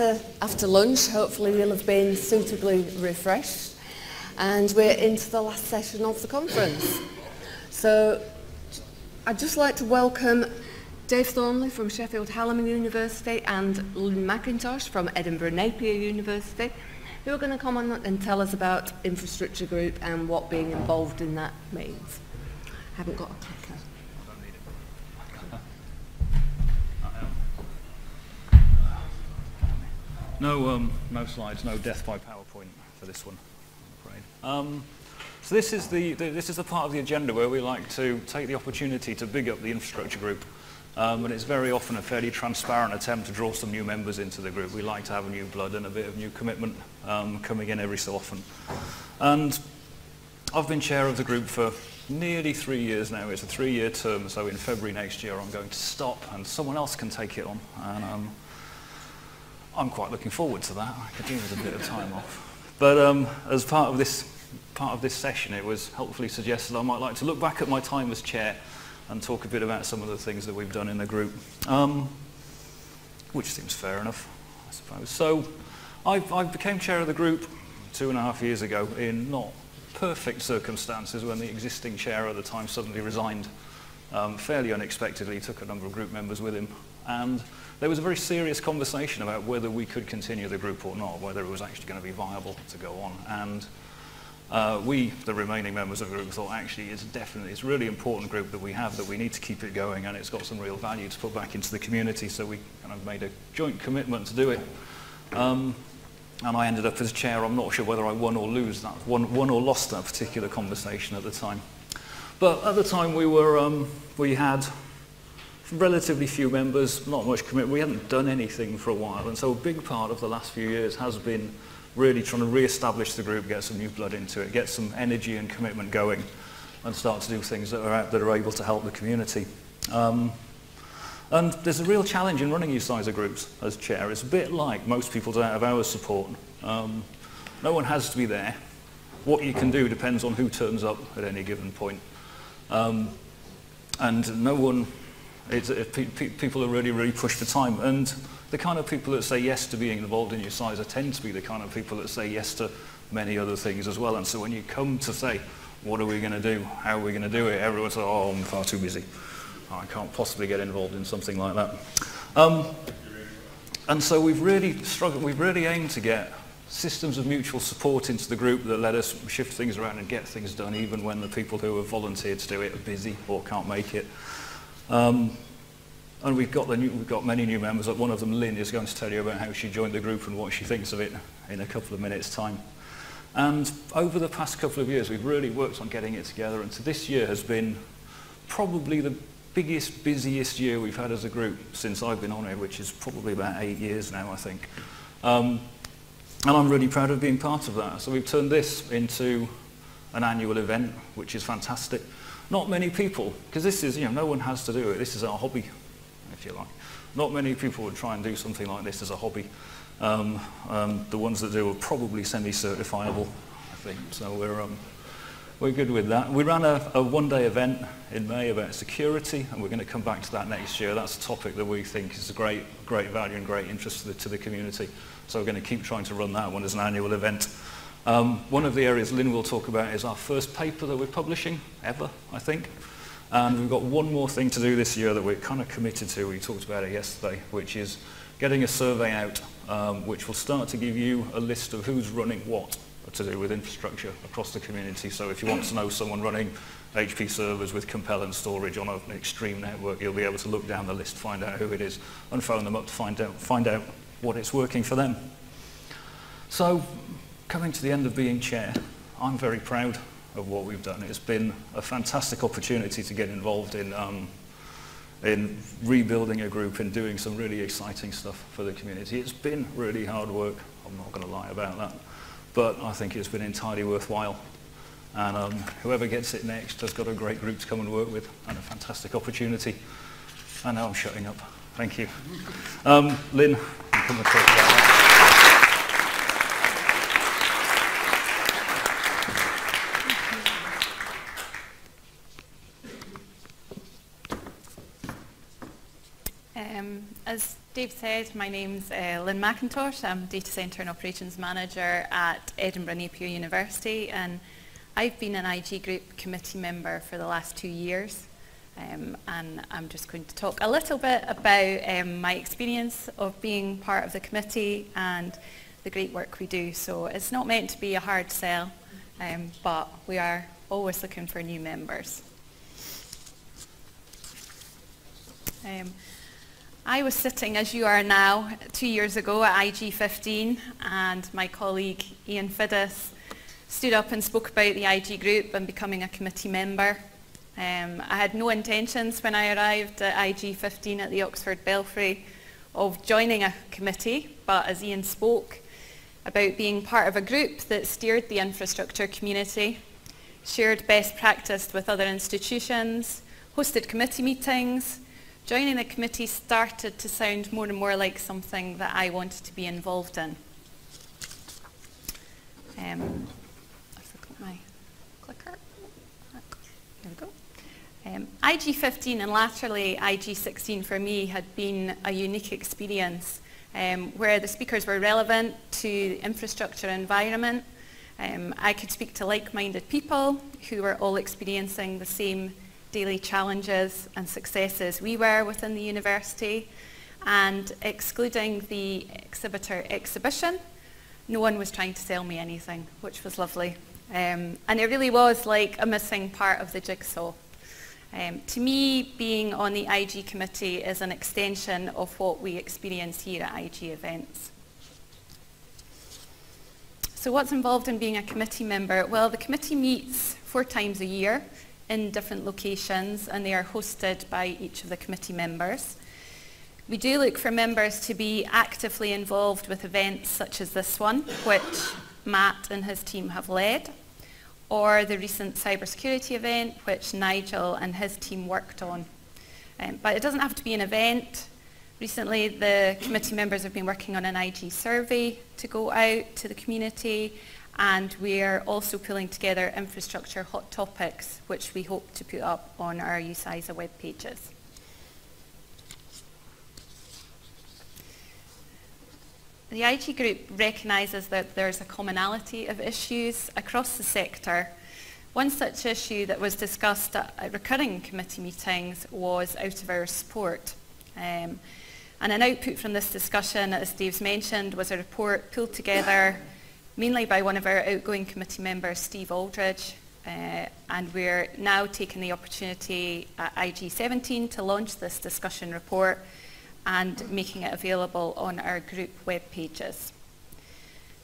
after, after lunch. Hopefully you'll have been suitably refreshed. And we're into the last session of the conference. So I'd just like to welcome Dave Thornley from Sheffield Hallam University and Lynn McIntosh from Edinburgh Napier University who are going to come on and tell us about infrastructure group and what being involved in that means. I haven't got a clicker. No, um, no slides, no death by PowerPoint for this one, I'm afraid. Um, so this is the, the, this is the part of the agenda where we like to take the opportunity to big up the infrastructure group. Um, and it's very often a fairly transparent attempt to draw some new members into the group. We like to have a new blood and a bit of new commitment um, coming in every so often. And I've been chair of the group for nearly three years now. It's a three-year term, so in February next year I'm going to stop and someone else can take it on. And um, I'm quite looking forward to that. I could do with a bit of time off. But um, as part of this part of this session, it was helpfully suggested I might like to look back at my time as chair and talk a bit about some of the things that we've done in the group, um, which seems fair enough, I suppose. So I, I became chair of the group two and a half years ago in not perfect circumstances when the existing chair at the time suddenly resigned um, fairly unexpectedly, took a number of group members with him, and there was a very serious conversation about whether we could continue the group or not, whether it was actually going to be viable to go on. And uh, we, the remaining members of the group, thought actually it's definitely, it's a really important group that we have, that we need to keep it going, and it's got some real value to put back into the community, so we kind of made a joint commitment to do it. Um, and I ended up as chair. I'm not sure whether I won or lose that, won, won or lost that particular conversation at the time. But at the time we were, um, we had relatively few members, not much commitment. We hadn't done anything for a while, and so a big part of the last few years has been really trying to re-establish the group, get some new blood into it, get some energy and commitment going, and start to do things that are, that are able to help the community. Um, and there's a real challenge in running these size of groups as chair. It's a bit like most people don't have our support. Um, no one has to be there. What you can do depends on who turns up at any given point. Um, and no one It's, it, pe pe people are really, really pushed for time. And the kind of people that say yes to being involved in UCISA tend to be the kind of people that say yes to many other things as well. And so when you come to say, what are we going to do? How are we going to do it? Everyone's like, oh, I'm far too busy. I can't possibly get involved in something like that. Um, and so we've really struggled, we've really aimed to get systems of mutual support into the group that let us shift things around and get things done even when the people who have volunteered to do it are busy or can't make it. Um, and we've got, the new, we've got many new members. Like one of them, Lynn, is going to tell you about how she joined the group and what she thinks of it in a couple of minutes' time. And over the past couple of years, we've really worked on getting it together. And so this year has been probably the biggest, busiest year we've had as a group since I've been on it, which is probably about eight years now, I think. Um, and I'm really proud of being part of that. So we've turned this into an annual event, which is fantastic. Not many people, because this is, you know, no one has to do it. This is our hobby, if you like. Not many people would try and do something like this as a hobby. Um, um, the ones that do are probably semi-certifiable, I think. So we're, um, we're good with that. We ran a, a one-day event in May about security, and we're going to come back to that next year. That's a topic that we think is a great, great value and great interest to the, to the community. So we're going to keep trying to run that one as an annual event. Um, one of the areas Lynn will talk about is our first paper that we're publishing ever, I think. And we've got one more thing to do this year that we're kind of committed to. We talked about it yesterday, which is getting a survey out, um, which will start to give you a list of who's running what to do with infrastructure across the community. So if you want to know someone running HP servers with compelling storage on an extreme network, you'll be able to look down the list, find out who it is, and phone them up to find out, find out what it's working for them. So coming to the end of being chair, I'm very proud of what we've done. It's been a fantastic opportunity to get involved in, um, in rebuilding a group and doing some really exciting stuff for the community. It's been really hard work, I'm not going to lie about that, but I think it's been entirely worthwhile. And um, whoever gets it next has got a great group to come and work with and a fantastic opportunity. And now I'm shutting up. Thank you. Um, Lynn, come and talk about that. Dave said, my name's uh, Lynn McIntosh. I'm Data Centre and Operations Manager at Edinburgh Napier University and I've been an IG Group committee member for the last two years. Um, and I'm just going to talk a little bit about um, my experience of being part of the committee and the great work we do. So it's not meant to be a hard sell, um, but we are always looking for new members. Um, I was sitting, as you are now, two years ago at IG15, and my colleague Ian Fiddis stood up and spoke about the IG group and becoming a committee member. Um, I had no intentions when I arrived at IG15 at the Oxford Belfry of joining a committee, but as Ian spoke about being part of a group that steered the infrastructure community, shared best practice with other institutions, hosted committee meetings, joining the committee started to sound more and more like something that I wanted to be involved in. Um, my clicker. There we go. Um, IG15 and laterally IG16 for me had been a unique experience um, where the speakers were relevant to the infrastructure environment. Um, I could speak to like-minded people who were all experiencing the same daily challenges and successes we were within the university and excluding the exhibitor exhibition, no one was trying to sell me anything, which was lovely. Um, and it really was like a missing part of the jigsaw. Um, to me, being on the IG committee is an extension of what we experience here at IG events. So what's involved in being a committee member? Well, the committee meets four times a year in different locations and they are hosted by each of the committee members. We do look for members to be actively involved with events such as this one, which Matt and his team have led or the recent cybersecurity event, which Nigel and his team worked on. Um, but it doesn't have to be an event. Recently, the committee members have been working on an IG survey to go out to the community, and we're also pulling together infrastructure hot topics, which we hope to put up on our UCISA web pages. The IG group recognises that there's a commonality of issues across the sector. One such issue that was discussed at recurring committee meetings was out-of-hours support. Um, and an output from this discussion, as Dave's mentioned, was a report pulled together mainly by one of our outgoing committee members, Steve Aldridge. Uh, and we're now taking the opportunity at IG17 to launch this discussion report and making it available on our group web pages.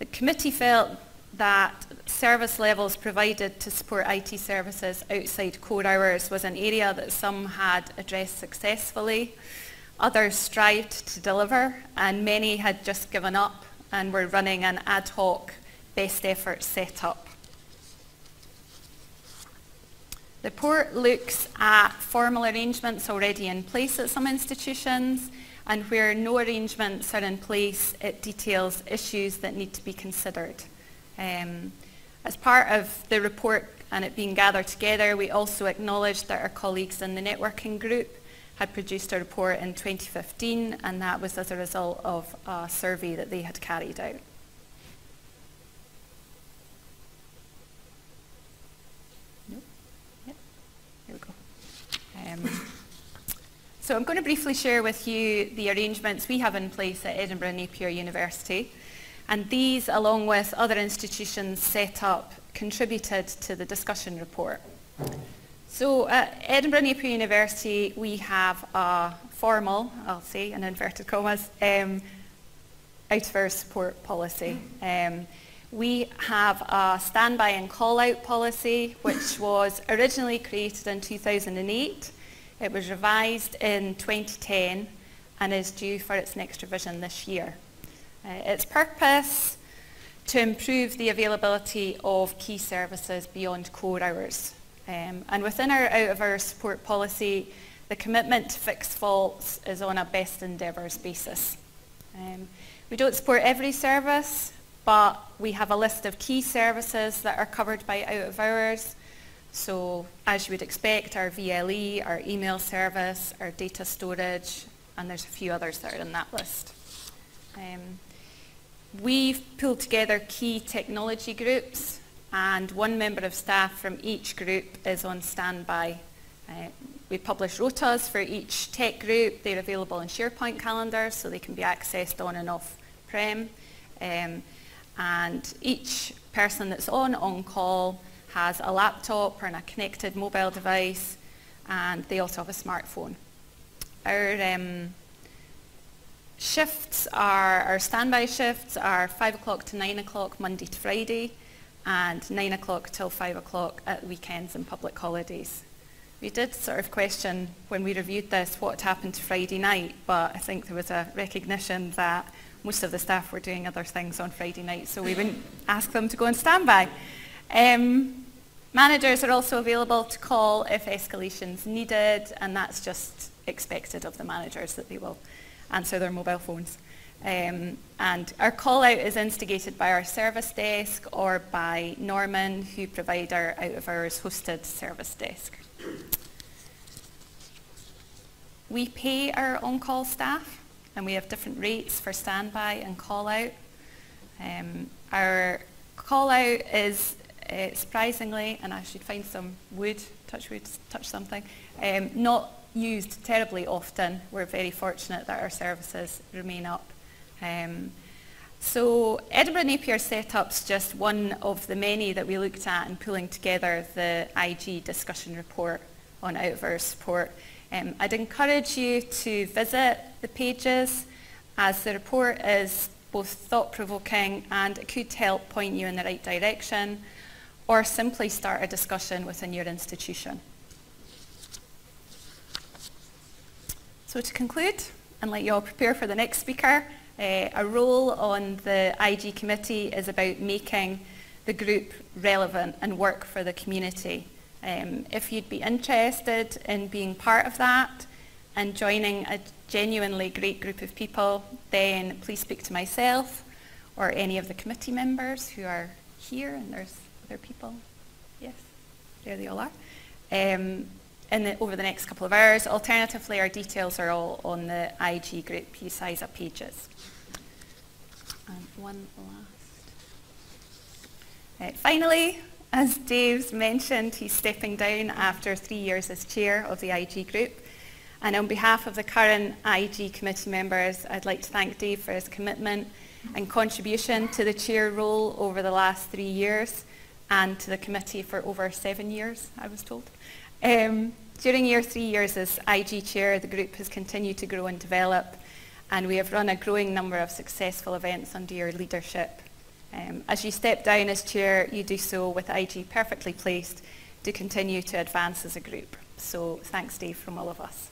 The committee felt that service levels provided to support IT services outside core hours was an area that some had addressed successfully, others strived to deliver, and many had just given up and were running an ad hoc best effort setup. The report looks at formal arrangements already in place at some institutions and where no arrangements are in place, it details issues that need to be considered. Um, as part of the report and it being gathered together, we also acknowledged that our colleagues in the networking group had produced a report in 2015 and that was as a result of a survey that they had carried out. Nope. Yep. Here we go. Um, so I'm going to briefly share with you the arrangements we have in place at Edinburgh Napier University. And these, along with other institutions set up, contributed to the discussion report. So at Edinburgh Napier University, we have a formal, I'll say in inverted commas, um, out-of-hours support policy. Um, we have a standby and call-out policy, which was originally created in 2008 it was revised in 2010 and is due for its next revision this year. Uh, its purpose to improve the availability of key services beyond core hours. Um, and within our out-of-hours support policy, the commitment to fix faults is on a best endeavours basis. Um, we don't support every service, but we have a list of key services that are covered by out-of-hours so as you would expect, our VLE, our email service, our data storage, and there's a few others that are in that list. Um, we've pulled together key technology groups and one member of staff from each group is on standby. Uh, we publish rotas for each tech group. They're available in SharePoint calendars so they can be accessed on and off prem. Um, and each person that's on on call has a laptop and a connected mobile device and they also have a smartphone. Our um, shifts are, our standby shifts are 5 o'clock to 9 o'clock Monday to Friday and 9 o'clock till 5 o'clock at weekends and public holidays. We did sort of question when we reviewed this what happened to Friday night, but I think there was a recognition that most of the staff were doing other things on Friday night, so we wouldn't ask them to go on standby. Um, managers are also available to call if escalations needed, and that's just expected of the managers that they will answer their mobile phones. Um, and our call out is instigated by our service desk or by Norman, who provide our out of hours hosted service desk. We pay our on-call staff and we have different rates for standby and call out. Um, our call out is uh, surprisingly, and I should find some wood, touch wood, touch something, um, not used terribly often. We're very fortunate that our services remain up. Um, so Edinburgh Napier setup's just one of the many that we looked at in pulling together the IG discussion report on hours support. Um, I'd encourage you to visit the pages as the report is both thought-provoking and it could help point you in the right direction or simply start a discussion within your institution. So to conclude and let you all prepare for the next speaker, uh, a role on the IG committee is about making the group relevant and work for the community. Um, if you'd be interested in being part of that and joining a genuinely great group of people, then please speak to myself or any of the committee members who are here, and there's people. Yes, there they all are. Um, in the, over the next couple of hours. Alternatively, our details are all on the IG group UCISA pages. And one last. Uh, finally, as Dave's mentioned, he's stepping down after three years as chair of the IG group. And on behalf of the current IG committee members, I'd like to thank Dave for his commitment and contribution to the chair role over the last three years and to the committee for over seven years, I was told. Um, during your three years as IG chair, the group has continued to grow and develop, and we have run a growing number of successful events under your leadership. Um, as you step down as chair, you do so with IG perfectly placed to continue to advance as a group. So thanks, Dave, from all of us.